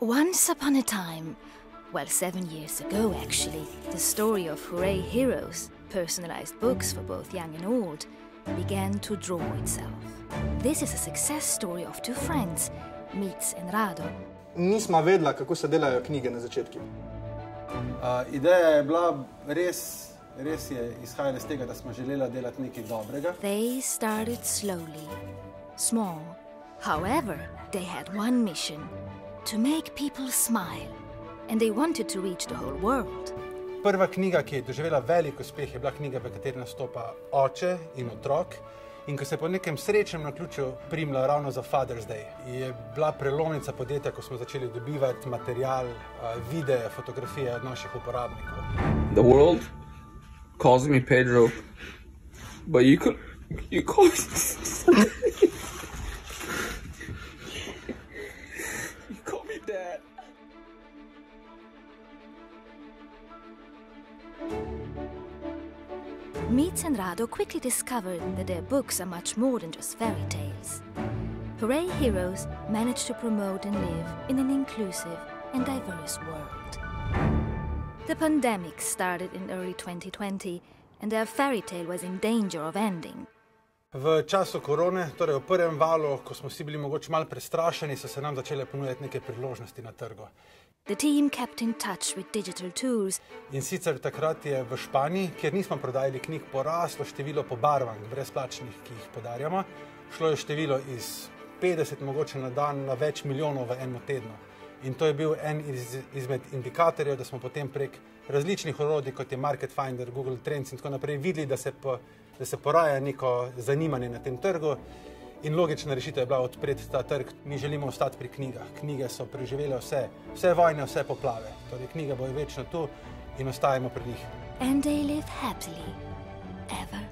Once upon a time, well, seven years ago actually, the story of Hooray Heroes, personalized books for both young and old, began to draw itself. This is a success story of two friends, Mitz and Rado. Nisma vedela, kako se delajo knjige na začetku. Uh, ideja je bila res, res je izhajala iz tega, da smo želeli delati nekaj dobrega. They started slowly, small. However, they had one mission to make people smile, and they wanted to reach the whole world. Prva knjiga, ki je doživela velik uspeh, je bila knjiga, v kateri nastopa oče in otrok. In ko se je po nekem srečnem naključju primla ravno za Father's Day, je bila prelomnica podjetja, ko smo začeli dobivati material, uh, videe, fotografije od naših uporabnikov. The world calls me Pedro, but you could, you call you me Meets and Rado quickly discovered that their books are much more than just fairy tales. Hooray Heroes managed to promote and live in an inclusive and diverse world. The pandemic started in early 2020, and their fairy tale was in danger of ending. V času korone, torej v prvem valu, ko smo vsi bili mogoče malo prestrašeni, so se nam začele ponujati neke priložnosti na trgu. The team kept in touch with digital tools In sicer takrat je v Španiji, kjer nismo prodajali knjig, poraslo število pobarvanj, brezplačnih, ki jih podarjamo. Šlo je število iz 50, mogoče na dan, na več milijonov v enem tednu. In to je bil en iz, izmed indikatorjev, da smo potem prek različnih orodij, kot je Market Finder, Google Trends in tako naprej, videli, da se, po, da se poraja neko zanimanje na tem trgu. In logična rešitev je bila odpreti ta trg. Mi želimo ostati pri knjigah. Knjige so preživele vse, vse vojne, vse poplave. Torej, knjige bojo večno tu in ostajamo pri njih. and they live happily ever